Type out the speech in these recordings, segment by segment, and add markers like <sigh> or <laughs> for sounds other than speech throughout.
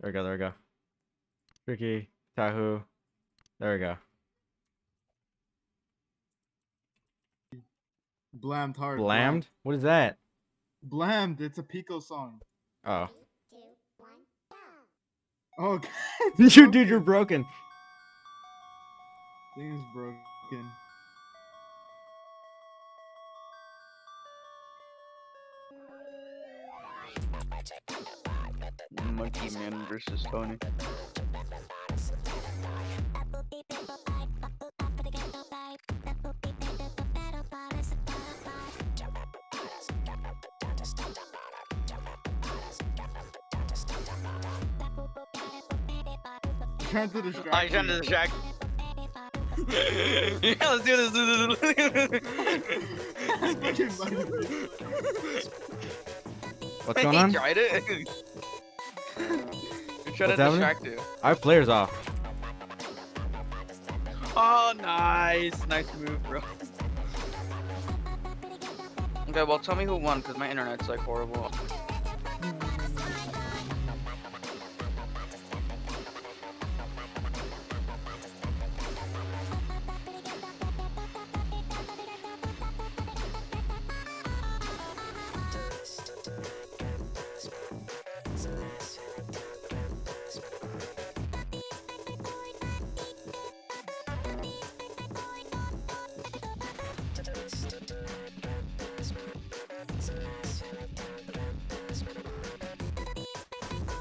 There we go. There we go. Tricky. Tahu. There we go. Blammed hard. Blammed? What is that? Blammed. It's a Pico song. Oh. Oh, <laughs> <laughs> God. you dude, you're broken. Thing's broken. Monkey Man versus Tony. Trying to distract. Oh, you're trying to you. distract. <laughs> yeah, let's do this. <laughs> What's going on? He tried it. <laughs> <laughs> Trying What's to happening? you. I have players off. Oh, nice. Nice move, bro. Okay, well, tell me who won, because my internet's like horrible.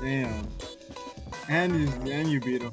Damn. And you and you beat him.